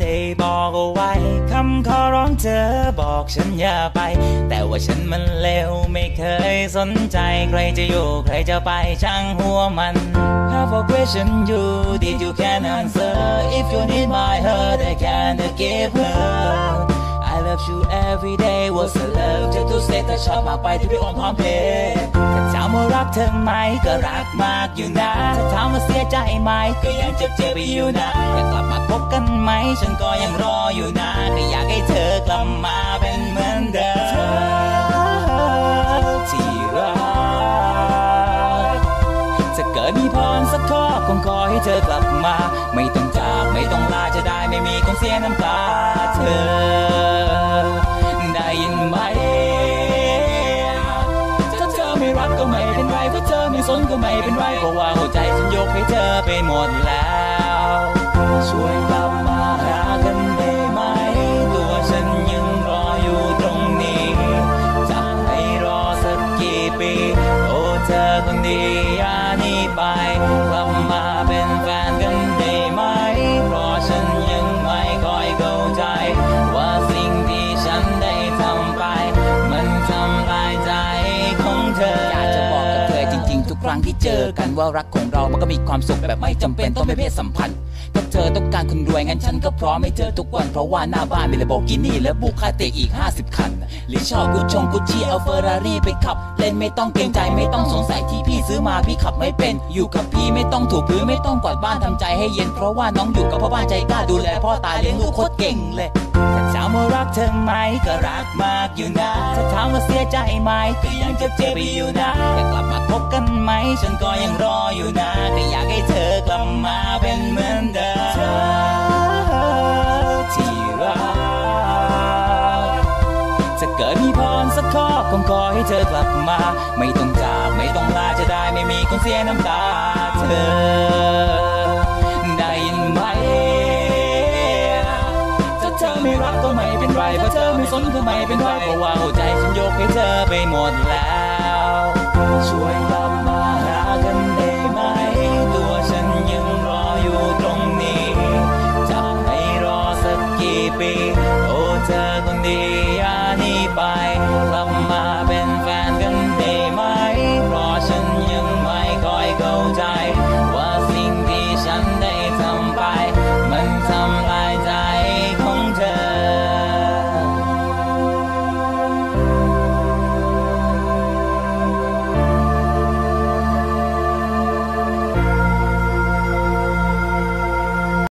ได้บอกเอาไว้คำขอร้องเธอบอกฉันอย่าไป แต่ว่าฉันมันเลวไม่เคยสนใจใครจะอยู่ใครจะไปช่างหัวมัน Have a question you did you can answer if you need my heart I can give her I love you every day what's the love จะทุกเซตแต่ชอบมาไปที่พี่ออพร้อมเพลง ว่ารักเธอไหมก็รักมากอยู่นะถ้าถามว่าเสียใจไหมก็ยังเจ็บเจ็บอยู่นะอยากกลับมาพบกันไหมฉันก็ยังรออยู่นะก็อยากให้เธอกลับมาเป็นเหมือนเดิมที่รักจะเกิดมีพรสักข้อคงขอให้เธอกลับมา ไม่ต้องจากไม่ต้องลาจะได้ไม่มีคงเสียน้ำตา สนก็ไม่เป็นไรเพราะว่าหัวใจฉันยกให้เธอไปหมดแล้วช่วย รั้งที่เจอกันว่ารักของเรา มันก็มีความสุขแบบไม่จำเป็นต้องเป็นเพศสัมพันธ์ถ้าเธอต้องการคนรวยงั้นฉันก็พร้อมให้เธอทุกวัน เพราะว่าหน้าบ้านมีระบบกินี่ และบุคาเตอีก 50 คัน หรือชอบกูชงกูชี่เอาเฟอร์รารี่ไปขับ เล่นไม่ต้องเกรงใจไม่ต้องสงสัยที่พี่ซื้อมาพี่ขับไม่เป็น อยู่กับพี่ไม่ต้องถูพื้นไม่ต้องกวาดบ้านทำใจให้เย็น เพราะว่าน้องอยู่กับพ่อบ้านใจกล้าดูแลพ่อตายเลี้ยงลูกโคตรเก่งเลยาถามว่ารักเธอไหมก็รักมากอยู่นะถ้าถามว่าเสียใจไหมก็ยังเจ็บเจ็บอยู่นะอยากกลับมาพบกันไหมฉันก็ยังรออยู่นะก็อยากให้เธอกลับมาเป็นเหมือนเดิมเธอที่รักจะเกิดมีพรสักข้อคงขอให้เธอกลับมา ไม่ต้องจากไม่ต้องลาจะได้ไม่มีคนเสียน้ำตาเธอ ไม่รักก็ไม่เป็นไรเพราเธอไม่สนก็ไม่เป็นไรเพราะว่าหัวใจฉันยกให้เธอไปหมดแล้ว ช่วยกลับมาหากันได้ไหม ตัวฉันยังรออยู่ตรงนี้ จะให้รอสักกี่ปี โอ้เธอคนดี